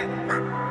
怎么？